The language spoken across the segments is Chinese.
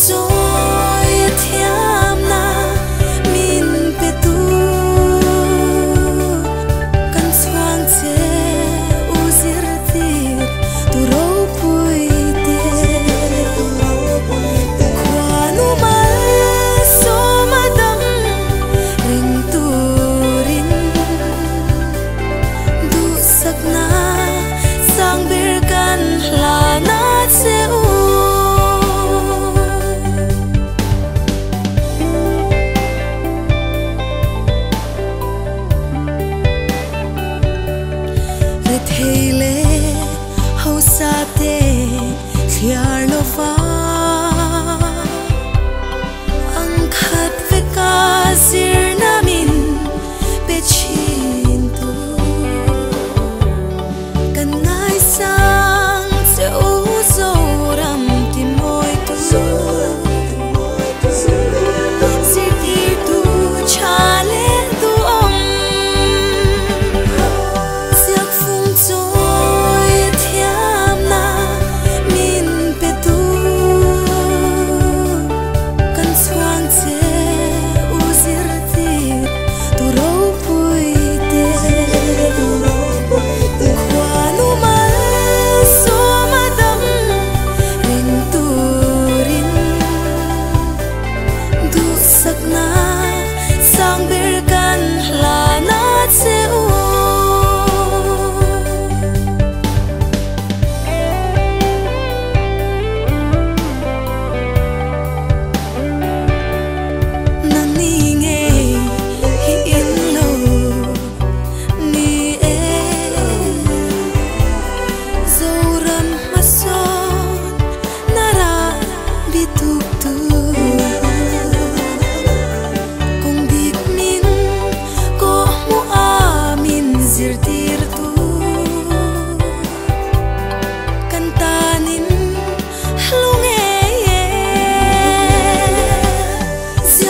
风中。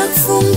Phong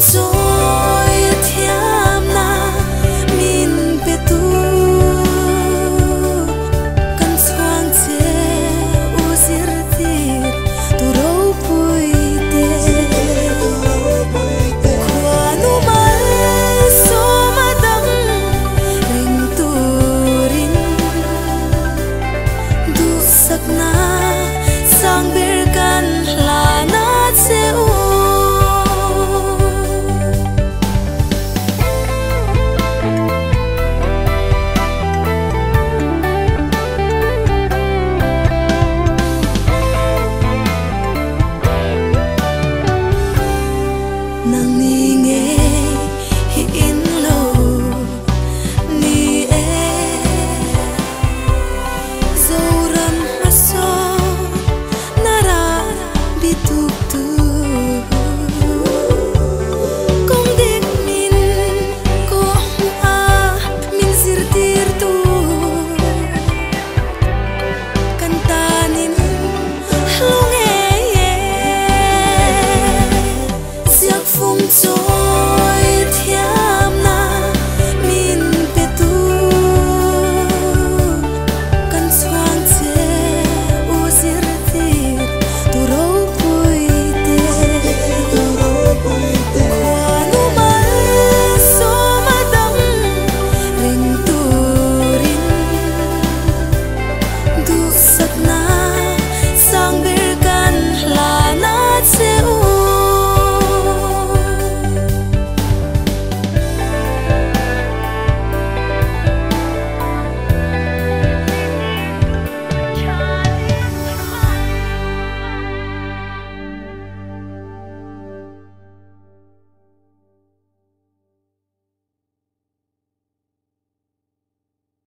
высота.